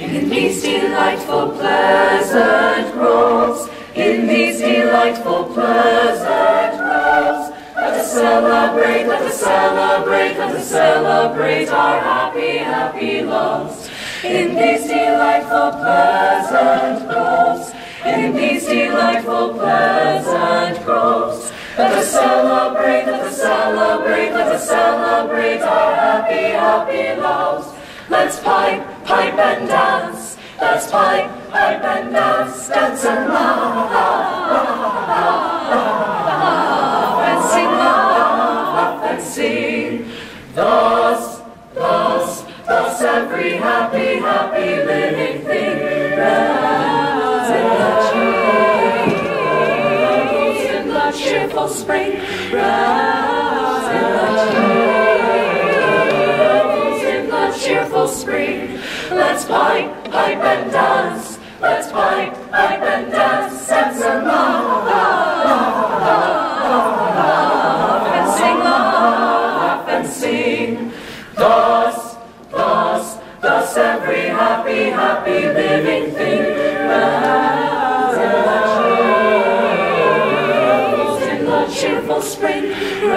In these delightful, pleasant groves, in these delightful, pleasant groves, let us celebrate, let us celebrate, let us celebrate our happy, happy loves. In these delightful, pleasant groves, in these delightful, pleasant groves, let us celebrate, let us celebrate, let us celebrate our happy, happy loves. Let's pipe, pipe and dance. Let's pipe, pipe and dance, dance and laugh, and sing, laugh and sing. Thus, thus, thus every happy, happy living thing rests in the cheerful, in the cheerful spring. Rests spring. Let's pipe, pipe and dance. Let's pipe, pipe and dance. Dance and laugh and sing, laugh and sing. Thus, thus, thus every happy, happy living thing rests in the cheerful spring. Cheerful